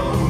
alone.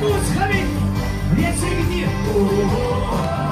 不沉迷，年轻无敌